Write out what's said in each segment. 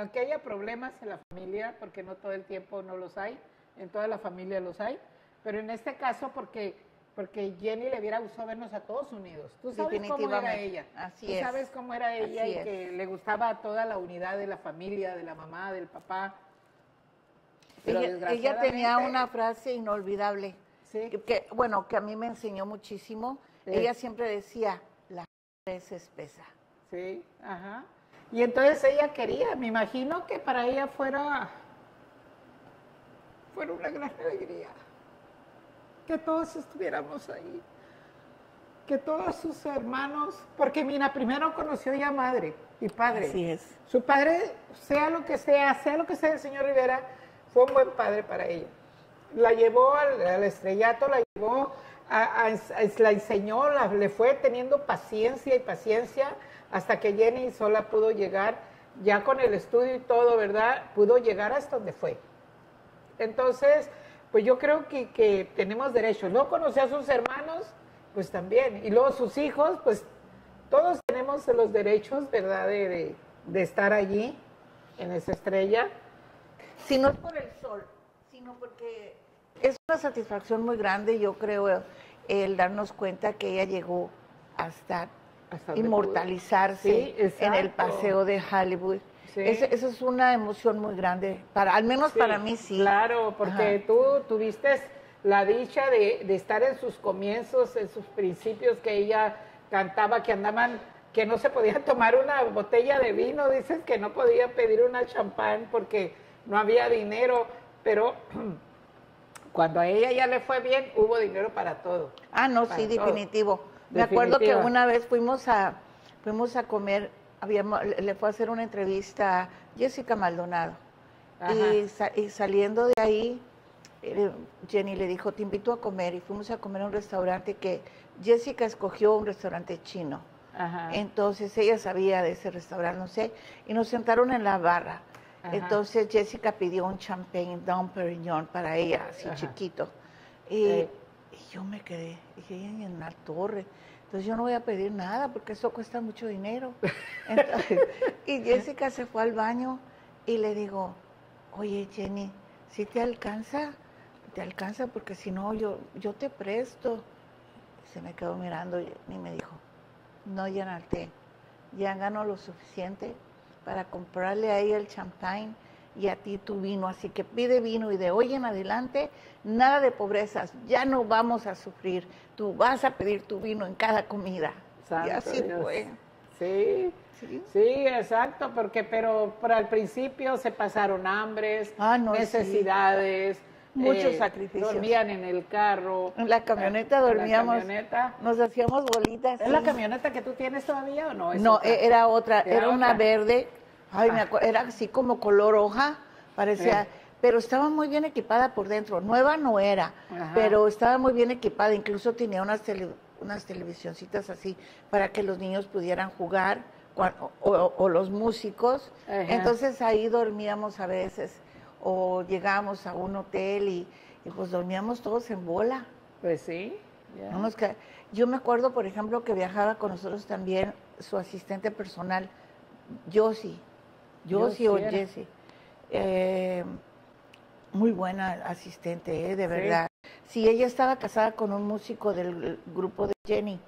aunque haya problemas en la familia, porque no todo el tiempo no los hay, en toda la familia los hay, pero en este caso porque porque Jenny le hubiera gustado vernos a todos unidos. Tú sabes cómo era ella. Así Tú es. sabes cómo era ella Así y es. que le gustaba toda la unidad de la familia, de la mamá, del papá. Pero Ella, ella tenía una frase inolvidable, Sí. que, que, bueno, que a mí me enseñó muchísimo. Sí. Ella siempre decía, la es espesa. Sí, ajá. Y entonces ella quería, me imagino que para ella fuera, fuera una gran alegría que todos estuviéramos ahí, que todos sus hermanos, porque mira, primero conoció ya madre y padre. Así es. Su padre, sea lo que sea, sea lo que sea el señor Rivera, fue un buen padre para ella. La llevó al, al estrellato, la llevó, a, a- a- la enseñó, la- le fue teniendo paciencia y paciencia hasta que Jenny sola pudo llegar, ya con el estudio y todo, ¿verdad? Pudo llegar hasta donde fue. Entonces, pues yo creo que, tenemos derechos. No conoció a sus hermanos, pues también. Y luego sus hijos, pues todos tenemos los derechos, ¿verdad? De, de- de estar allí, en esa estrella. Si no es por el sol, sino porque es una satisfacción muy grande, yo creo, el darnos cuenta que ella llegó hasta inmortalizarse Sí, en el paseo de Hollywood. Sí. Eso, eso es una emoción muy grande, para, al menos para mí sí. Claro, porque Ajá. tú tuviste la dicha de, de estar en sus comienzos, en sus principios, que ella cantaba, que andaban, que no se podía tomar una botella de vino, dices que no podía pedir una champán porque no había dinero, pero cuando a ella ya le fue bien, hubo dinero para todo. Ah, no, sí, todo. definitivo. Me acuerdo que una vez fuimos a fuimos a comer, habíamos, le fue a hacer una entrevista a Jessica Maldonado. Y, sa- y saliendo de ahí, eh, Jenny le dijo, te invito a comer. Y fuimos a comer a un restaurante que Jessica escogió, un restaurante chino. Ajá. Entonces ella sabía de ese restaurante, no sé, y nos sentaron en la barra. Ajá. Entonces Jessica pidió un champagne Dom Perignon para ella, así Ajá. chiquito. Y, Sí. Y yo me quedé, dije, "Ay, en la torre. Entonces yo no voy a pedir nada porque eso cuesta mucho dinero. Entonces, y Jessica se fue al baño y le digo, oye Jenny, si te alcanza, te alcanza porque si no yo, yo te presto. Se me quedó mirando y me dijo, no llenarte, ya gano lo suficiente para comprarle a ella el champagne y a ti tu vino, así que pide vino y de hoy en adelante nada de pobrezas, ya no vamos a sufrir, tú vas a pedir tu vino en cada comida. y Santo así Dios. fue. Sí, Sí. sí, exacto, porque pero por al principio se pasaron hambres, Ah, no, sí. necesidades, eh, Muchos sacrificios. Dormían en el carro. En la camioneta En la dormíamos, camioneta. nos hacíamos bolitas. ¿Es la camioneta que tú tienes todavía o no? Es No, otra? e- era otra, Era era, una verde, ay, me Ah. acuerdo, era así como color hoja, parecía, Eh. pero estaba muy bien equipada por dentro, nueva no era, Ajá. pero estaba muy bien equipada, incluso tenía unas, tele- unas televisioncitas así para que los niños pudieran jugar o, o- o los músicos, Ajá. entonces ahí dormíamos a veces o llegábamos a un hotel y, y pues dormíamos todos en bola. Pues sí. ya. No nos ca- Yo me acuerdo, por ejemplo, que viajaba con nosotros también su asistente personal, Josie. Josie o Josie era. Jessie. Eh, muy buena asistente, eh, de verdad. Sí, ella estaba casada con un músico del grupo de Jenny.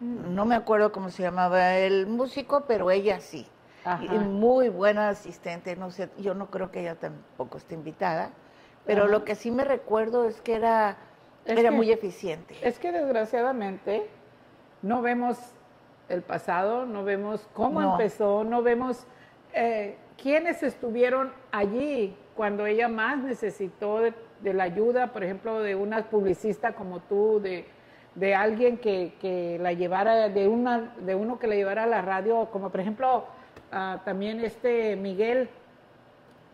Mm. No me acuerdo cómo se llamaba el músico, pero ella sí. Ajá. Y muy buena asistente, no sé, yo no creo que ella tampoco esté invitada, pero Ajá. lo que sí me recuerdo es que era, Es era que- muy eficiente. Es que desgraciadamente no vemos el pasado, no vemos cómo No. empezó, no vemos eh, quiénes estuvieron allí cuando ella más necesitó de, de la ayuda, por ejemplo, de una publicista como tú, de, de alguien que, que la llevara, de, una, de uno que la llevara a la radio, como por ejemplo ah, también este Miguel.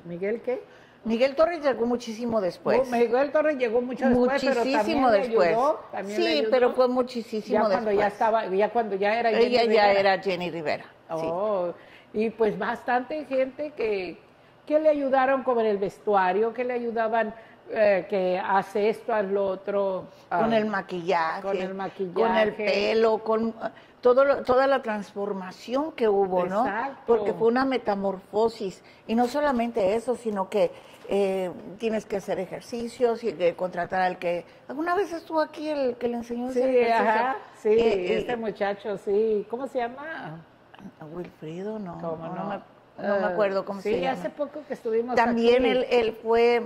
¿Miguel qué? Miguel Torres llegó muchísimo después. Oh, Miguel Torres llegó mucho después, pero también muchísimo le después. ayudó, sí, ayudó. pero fue muchísimo ya cuando después. ya estaba, ya cuando ya era Jenny Ella ya era Jenny Rivera. sí. Y pues bastante gente que, que le ayudaron con el vestuario, que le ayudaban eh, que hace esto, haz lo otro. con ah, el maquillaje, con el maquillaje. con el pelo, con ah, todo lo- toda la transformación que hubo, ¿no? Exacto. Porque fue una metamorfosis. Y no solamente eso, sino que eh, tienes que hacer ejercicios y que contratar al que... ¿Alguna vez estuvo aquí el que le enseñó Sí, ajá, sí, Eh, este eh, muchacho, sí. ¿Cómo se llama? Wilfrido, no, ¿Cómo no, no? me, no me acuerdo cómo sí, se llama. hace poco que estuvimos También aquí. él, él fue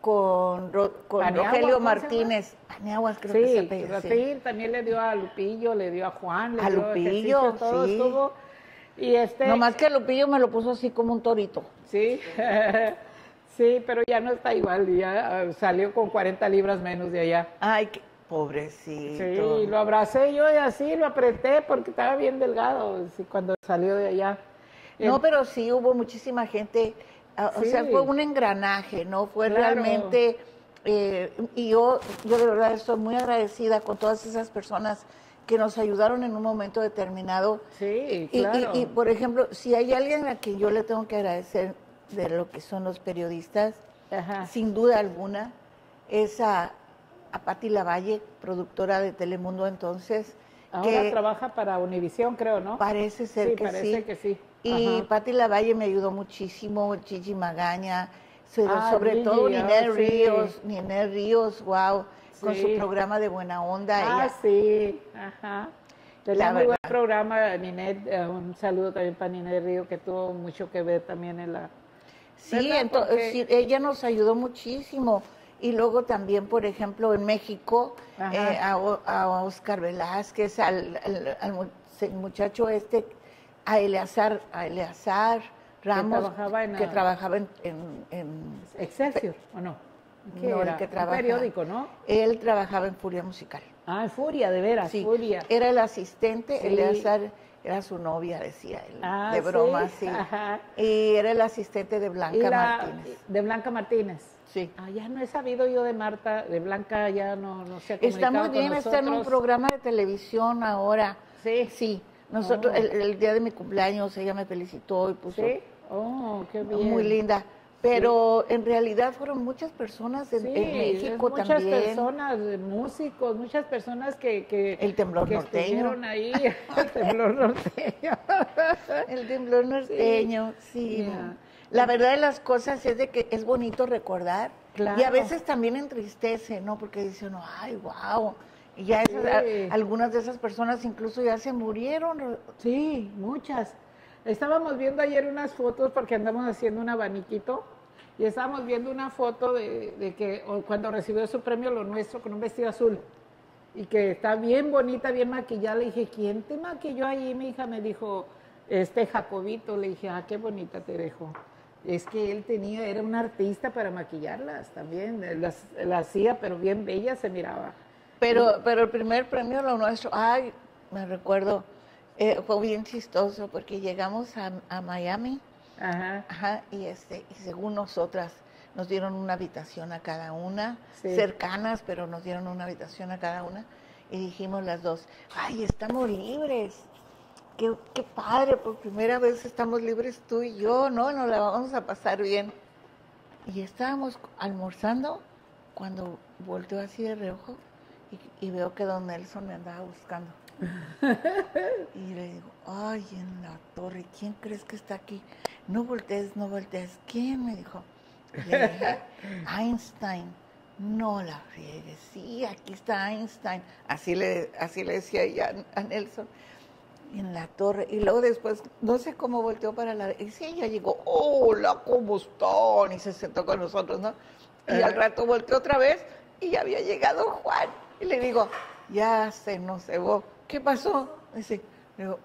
con, con Paniagua, Rogelio. Martínez. Paniaguas creo que se apellida, sí. también le dio a Lupillo, le dio a Juan, le A dio Lupillo, todo sí. estuvo. Y este, Nomás que Lupillo me lo puso así como un torito. sí, sí, pero ya no está igual, ya ah, salió con 40 libras menos de allá. Ay, qué pobrecito. Sí, lo abracé yo y así lo apreté porque estaba bien delgado sí, cuando salió de allá. No, Eh, pero sí hubo muchísima gente. ah, O sea, fue un engranaje, ¿no? Fue Claro. realmente. eh, y yo, yo de verdad estoy muy agradecida con todas esas personas que nos ayudaron en un momento determinado. Sí, Y, y- claro. y, por ejemplo, si hay alguien a quien yo le tengo que agradecer de lo que son los periodistas, Ajá. sin duda alguna, es a, a Patti Lavalle, productora de Telemundo entonces, Ahora que trabaja para Univisión, creo, ¿no? parece ser sí, que parece sí. que sí. Y Ajá. Patti Lavalle me ayudó muchísimo, Gigi Magaña, pero Ah, sobre Gigi, todo ah, Ninel sí. Ríos, Ninel Ríos, wow, con su programa de buena onda. Ah, ella- sí, ajá. Tenía muy buen programa, Ninet, eh, un saludo también para Ninet Río, que tuvo mucho que ver también en la... Sí, entonces Porque- ella nos ayudó muchísimo. Y luego también, por ejemplo, en México, eh, a, a Oscar Velázquez, al, al- al muchacho este, a Eleazar, a Eleazar Ramos, trabajaba en que trabajaba en, en- en- Excelsior, ¿o no? ¿Qué no, el era? que Un trabaja- periódico, ¿no? Él trabajaba en Furia Musical. Ah, en Furia, de veras, Sí, Furia. era el asistente, Sí. Eleazar era su novia, decía él, Ah, de broma, sí, sí. ajá. Y era el asistente de Blanca la- Martínez. De Blanca Martínez. Sí. Ah, ya no he sabido yo de Marta, de Blanca ya no, no se ha Está muy bien, está en un programa de televisión ahora. Sí. Sí, nosotros, Oh. el, el día de mi cumpleaños, ella me felicitó y puso ¿Sí? Oh, qué bien. muy linda. Pero en realidad fueron muchas personas en, Sí, en México muchas también. personas, de músicos, muchas personas que, que El temblor que norteño. ahí, el temblor norteño. El temblor norteño, sí. Ya. La verdad de las cosas es de que es bonito recordar. Claro. Y a veces también entristece, ¿no? Porque dice uno, ay, wow. Y ya esas, Sí. a- algunas de esas personas incluso ya se murieron. Sí, muchas. Estábamos viendo ayer unas fotos porque andamos haciendo un abaniquito y estábamos viendo una foto de, de que o cuando recibió su premio Lo Nuestro con un vestido azul y que está bien bonita, bien maquillada. Le dije, ¿quién te maquilló ahí? Mi hija me dijo, este Jacobito. Le dije, ah, qué bonita te dejó. Es que él tenía, era un artista para maquillarlas también, las, las hacía, pero bien bella se miraba. Pero, pero el primer premio, lo nuestro, ay, me recuerdo, eh, fue bien chistoso porque llegamos a, a Miami, Ajá. ajá, y este, y según nosotras nos dieron una habitación a cada una, Sí. cercanas, pero nos dieron una habitación a cada una, y dijimos las dos, ay, estamos libres. Qué, qué padre, por primera vez estamos libres tú y yo, ¿no? Nos la vamos a pasar bien. Y estábamos almorzando cuando volteó así de reojo y, y veo que don Nelson me andaba buscando. y le digo, ay, en la torre, ¿quién crees que está aquí? No voltees, no voltees. ¿Quién? Me dijo. Le dije, Einstein. No la friegues, sí, aquí está Einstein. Así le, así le decía ella a Nelson en la torre. Y luego después, no sé cómo volteó para la... Y sí, ella llegó, hola, ¿cómo están? Y se sentó con nosotros, ¿no? Y al rato volteó otra vez y ya había llegado Juan. Y le digo, ya se nos cebó. ¿Qué pasó? Dice, le digo,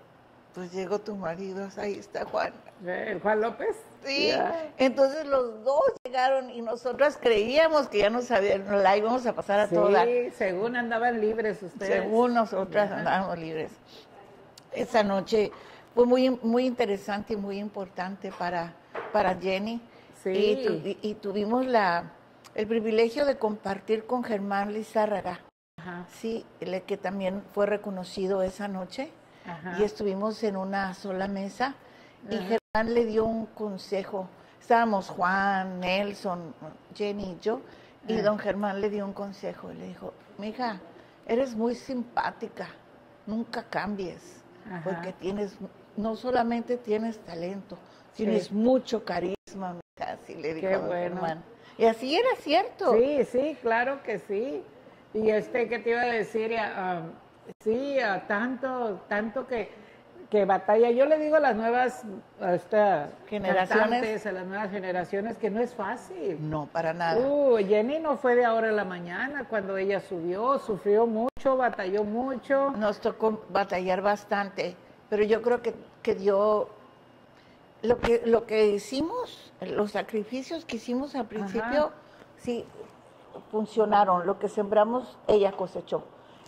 pues llegó tu marido, ahí está Juan. ¿El Juan López? Sí, entonces los dos llegaron y nosotras creíamos que ya nos sabían, nos la íbamos a pasar a Sí, toda. según andaban libres ustedes. Según nosotras andábamos libres. Esa noche fue muy, muy interesante y muy importante para, para Jenny. Sí. Y, tu- y- y tuvimos la, el privilegio de compartir con Germán Lizárraga, Ajá, sí, el que también fue reconocido esa noche. ajá. Y estuvimos en una sola mesa y. Germán le dio un consejo. Estábamos Juan, Nelson, Jenny y yo, Y don Germán le dio un consejo y le dijo, mija, eres muy simpática, nunca cambies, Ajá. porque tienes, no solamente tienes talento, tienes mucho carisma, así le Qué bueno. Germán. Y así era cierto. Sí, sí, claro que sí. Y este, ¿qué te iba a decir? Ah, sí, ah, tanto, tanto que, que batalla. Yo le digo a las nuevas a esta, Generaciones. a las nuevas generaciones, que no es fácil. No, para nada. Uh, Jenny no fue de ahora a la mañana cuando ella subió, sufrió mucho, batalló mucho. Nos tocó batallar bastante, pero yo creo que, que dio lo que lo que hicimos, los sacrificios que hicimos al principio, sí funcionaron. Lo que sembramos, ella cosechó.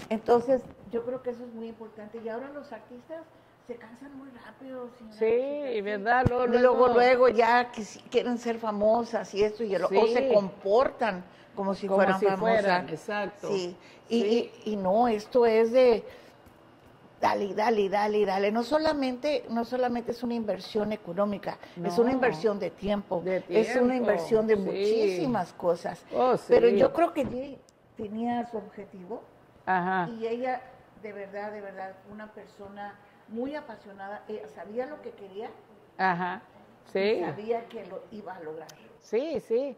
Entonces, yo creo que eso es muy importante. Y ahora los artistas se cansan muy rápido. Sí, verdad, luego, luego, luego ya que si- quieren ser famosas y esto y el, o Sí. se comportan como si Como fueran si famosas. fueran, exacto. Sí. Y, Sí. y- y no, esto es de dale, dale, dale, dale. No solamente, no solamente es una inversión económica, es una inversión de tiempo, De es una inversión de sí. muchísimas cosas. Oh, sí. Pero yo creo que Jay tenía su objetivo Ajá. y ella, de verdad, de verdad, una persona muy apasionada, ella sabía lo que quería Ajá. y Sí. sabía que lo iba a lograr. Sí, sí.